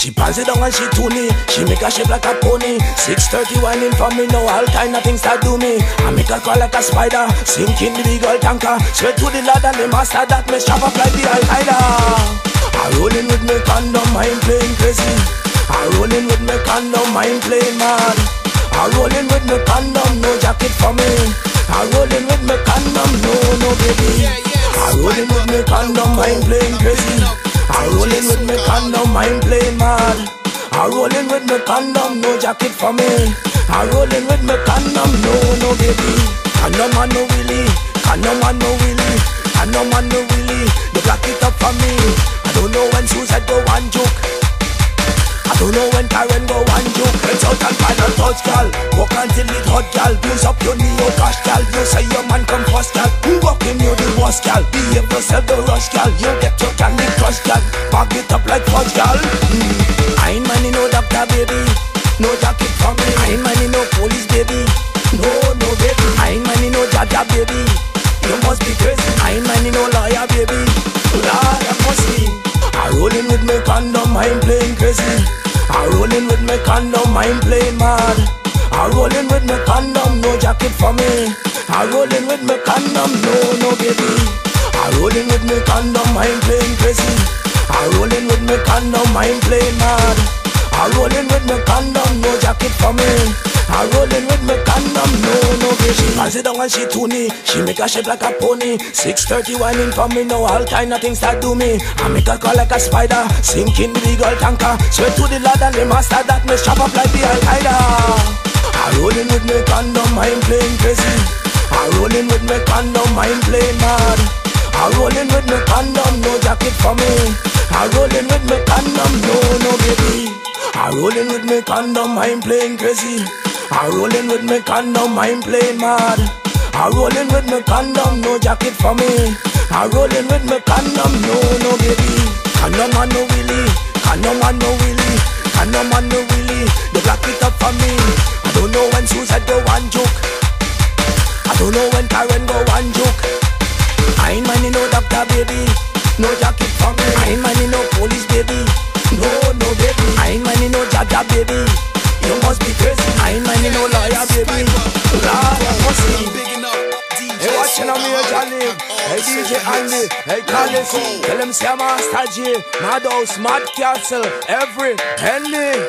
She pass it down and she it. She make a shape like a pony. 630 whining for me now. All kind of things that do me. I make her crawl like a spider. Sink in the big old tanker. Sweat to the lad and the master that me strap up like the Al Qaeda. I rolling with me condom, mind playing crazy. I rolling with me condom, mind playing mad. I rolling with me condom, no jacket for me. I rolling with me condom, no no baby. I rolling with me condom, mind playing crazy. I rolling with me condom, mind playing mad. I rolling with me condom, no jacket for me. I rolling with me condom, no no baby. Condom man no willy, condom man no willy, condom man no willy. You black it up for me. I don't know when suicide go one joke. I don't know when Karen go one joke Reach out and find a touch gal Walk until it hot gal Use up your neo cash gal You say your man come first gal Who walk in you the worst gal Behave yourself the rush gal You get your candy like fudge gal mm. I ain't money no doctor baby No jacket for me I ain't money no police baby No no baby I ain't money no jaja baby You must be crazy I ain't money no lawyer baby Lord have mercy I rolling with me condom, I'm playing crazy. I rolling with me condom, I'm playing mad. I rolling with me condom, no jacket for me. I rolling with me condom, no no baby. I rolling with me condom, I'm playing crazy. I rolling with me condom, I'm playing mad. I rolling with me condom, no jacket for me. I rolling with me condom, no no baby. She pass it down and she tune. She make a shape like a pony. 630 whining for me now, all kind of things that do me. I make her crawl like a spider, sink in the old tanker. Sweat to the lad and the master that me strap up like the Al Qaeda. I rolling with me condom, I'm playing crazy. I rolling with me condom, I'm playing mad. I rolling with me condom, no jacket for me. I rolling with me condom, no no baby. I rolling with me condom, I'm playing crazy. I rolling with me condom, I'm playing mad. I rolling with me condom, no jacket for me. I rolling with me condom, no no baby. Condom man no willy, condom man no willy, condom man no willy. You black it up for me. I don't know when suicide go one joke. I don't know when Karen go one joke. I ain't money no doctor baby, no jacket for me. I ain't money no police baby, no no baby. I ain't money no jaja baby. You must be crazy. I ain't money no lawyer baby. Lord, I must see. Hey, watching on me, Johnny. Hey, DJ Andy. Hey, Carlos. Tell them, say, Master J. Mad House, Mad Castle. Every Henry.